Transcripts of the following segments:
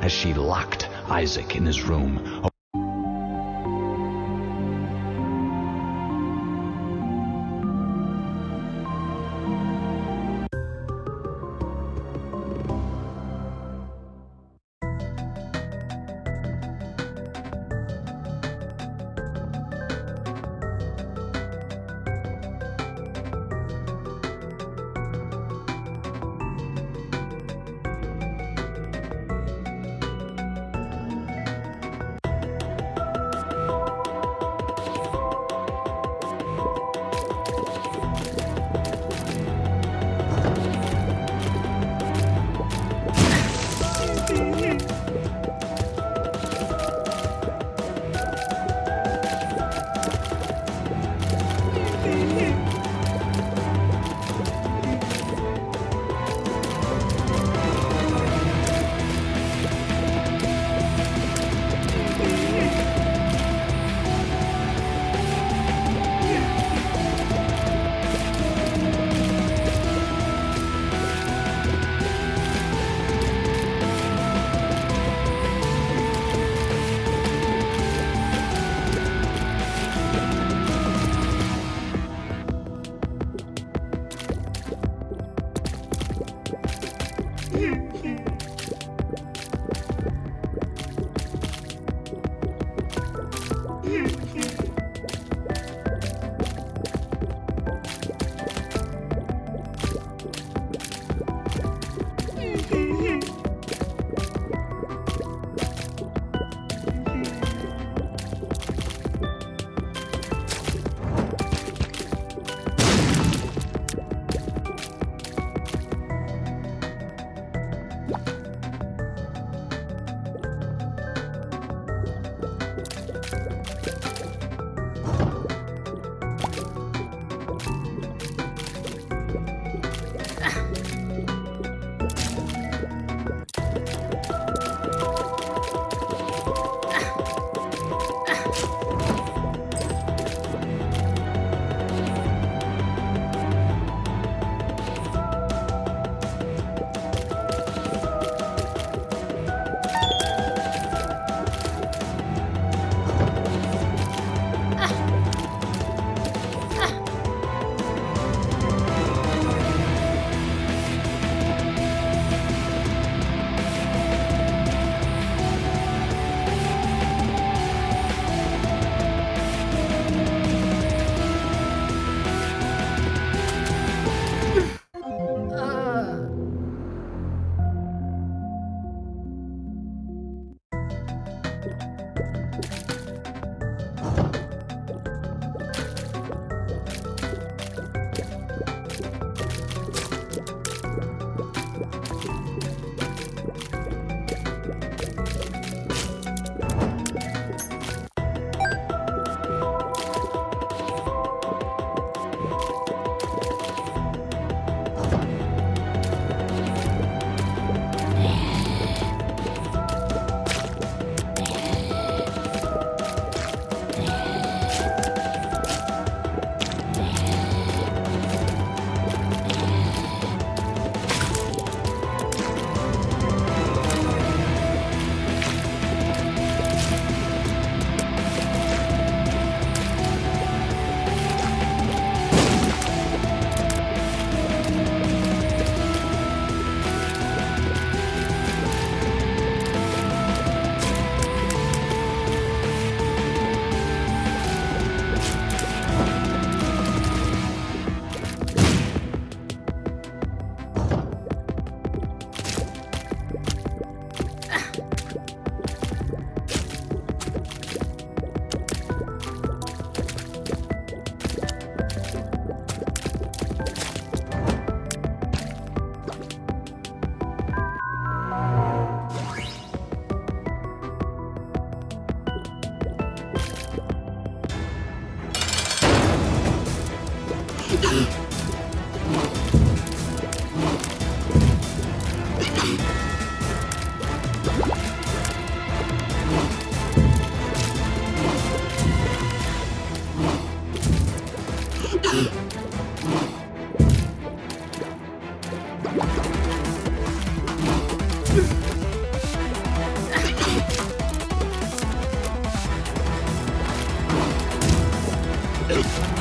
as she locked Isaac in his room. Ugh.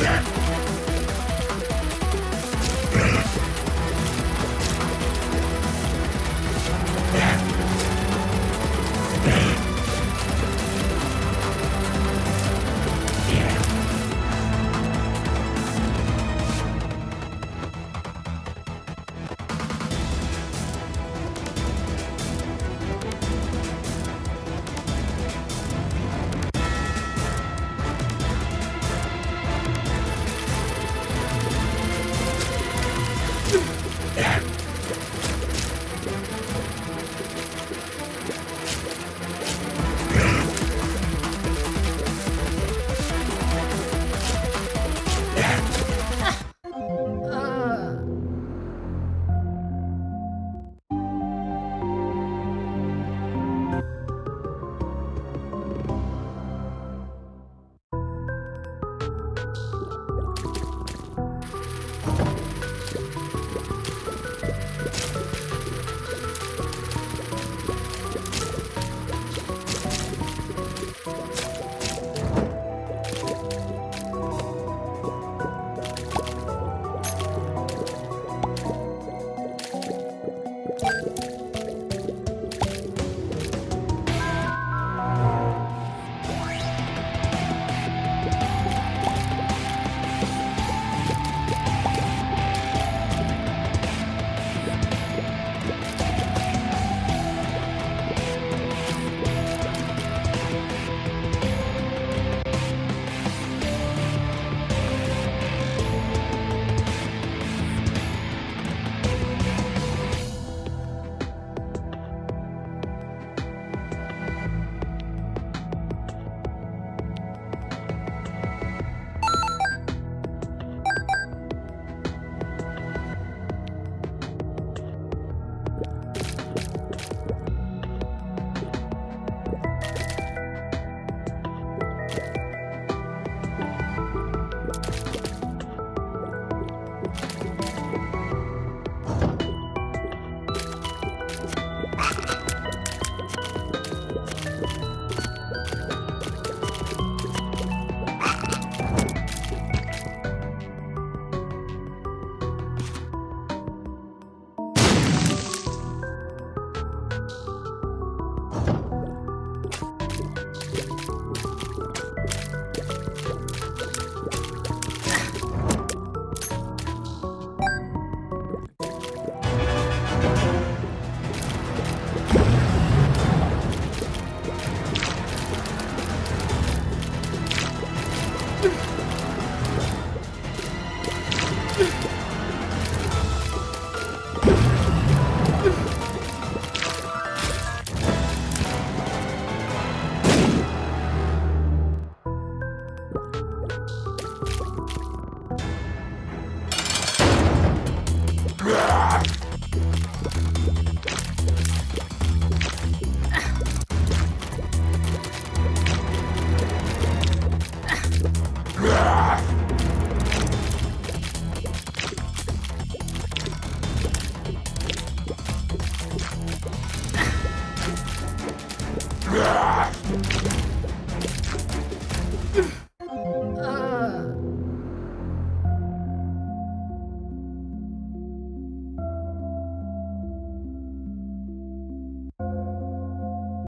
Yeah.